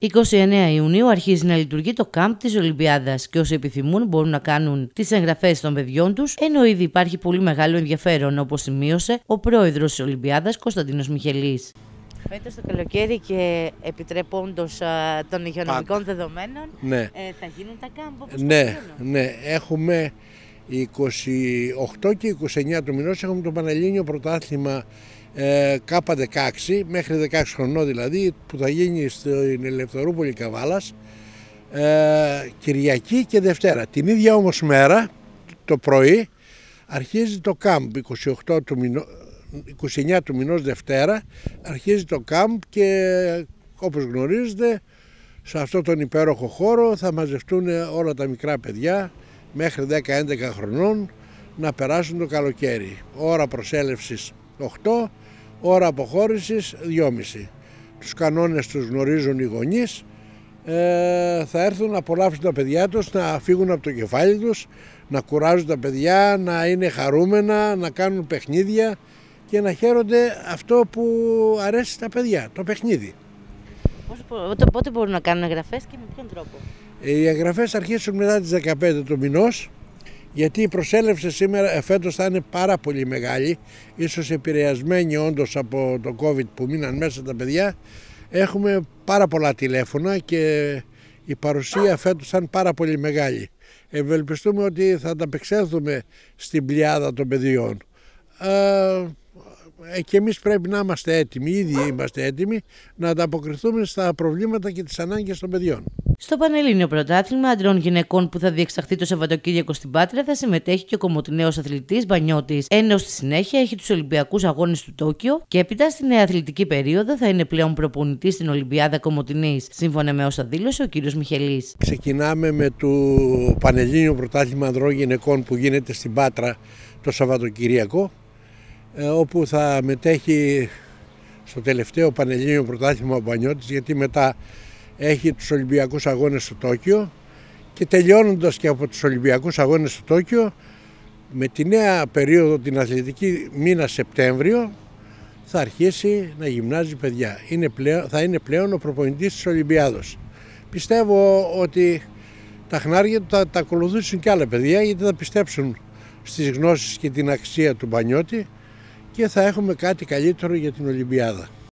29 Ιουνίου αρχίζει να λειτουργεί το κάμπ της Ολυμπιάδας και όσοι επιθυμούν μπορούν να κάνουν τις εγγραφές των παιδιών τους, ενώ ήδη υπάρχει πολύ μεγάλο ενδιαφέρον, όπως σημείωσε ο πρόεδρος της Ολυμπιάδας Κωνσταντίνος Μιχελής. Φέτος το καλοκαίρι και επιτρέποντος των υγειονομικών δεδομένων, ναι. ε, θα γίνουν τα κάμπ όπως ναι, ναι, έχουμε 28 και 29 του μηνός έχουμε το Πανελλήνιο Πρωτάθλημα ε, K16 μέχρι 16 χρονών δηλαδή που θα γίνει στην Ελευθερούπολη Καβάλας ε, Κυριακή και Δευτέρα. Την ίδια όμως μέρα το πρωί αρχίζει το κάμπ 28 του μηνό, 29 του μηνός Δευτέρα αρχίζει το κάμπ και όπως γνωρίζετε σε αυτό τον υπέροχο χώρο θα μαζευτούν όλα τα μικρά παιδιά μέχρι 10-11 χρονών να περάσουν το καλοκαίρι. Ώρα προσέλευσης 8, ώρα αποχώρησης 2,5. Τους κανόνες τους γνωρίζουν οι γονείς, ε, θα έρθουν να απολαύσουν τα παιδιά τους, να φύγουν από το κεφάλι τους, να κουράζουν τα παιδιά, να είναι χαρούμενα, να κάνουν παιχνίδια και να χαίρονται αυτό που αρέσει στα παιδιά, το παιχνίδι. Πότε μπορούν να κάνουν εγγραφές και με ποιον τρόπο; Οι εγγραφές αρχίσουν μετά τις 15 του μηνός γιατί η προσέλευση σήμερα ε, φέτος θα είναι πάρα πολύ μεγάλη, ίσως επηρεασμένη όντως από το COVID που μείναν μέσα τα παιδιά. Έχουμε πάρα πολλά τηλέφωνα και η παρουσία φέτος θα είναι πάρα πολύ μεγάλη. Ευελπιστούμε ότι θα ανταπεξέλθουμε στην πλειάδα των παιδιών. Ε, ε, και εμείς πρέπει να είμαστε έτοιμοι, ήδη είμαστε έτοιμοι, να ανταποκριθούμε στα προβλήματα και τις ανάγκες των παιδιών. Στο Πανελλήνιο Πρωτάθλημα Αντρών Γυναικών που θα διεξαχθεί το Σαββατοκύριακο στην Πάτρα θα συμμετέχει και ο κομμωτινέο αθλητής Μπανιώτης, ενώ στη συνέχεια έχει τους Ολυμπιακούς Αγώνες του Τόκιο και έπειτα στη νέα αθλητική περίοδο θα είναι πλέον προπονητής στην Ολυμπιάδα Κομμωτινή, σύμφωνα με όσα δήλωσε ο κ. Μιχελής. Ξεκινάμε με το Πανελλήνιο Πρωτάθλημα Ανδρών Γυναικών που γίνεται στην Πάτρα το Σαββατοκύριακο ε, όπου θα μετέχει στο τελευταίο Πανελλήνιο Πρωτάθλημα ο Μπανιώτης γιατί μετά έχει τους Ολυμπιακούς Αγώνες στο Τόκιο και τελειώνοντας και από τους Ολυμπιακούς Αγώνες στο Τόκιο με τη νέα περίοδο την αθλητική μήνα Σεπτέμβριο θα αρχίσει να γυμνάζει παιδιά. Είναι πλέον, θα είναι πλέον ο προπονητής της Ολυμπιάδος. Πιστεύω ότι τα χνάρια του θα τα ακολουθήσουν και άλλα παιδιά γιατί θα πιστέψουν στις γνώσεις και την αξία του Μπανιώτη και θα έχουμε κάτι καλύτερο για την Ολυμπιάδα.